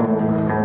Música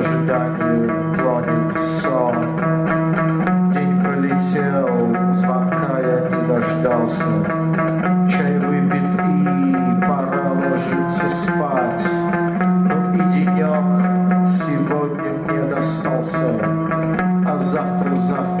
ожиданию клонит сон. День пролетел, звонка не дождался. Чай выпит пора ложиться спать. Ну и сегодня мне достался А завтра-завтра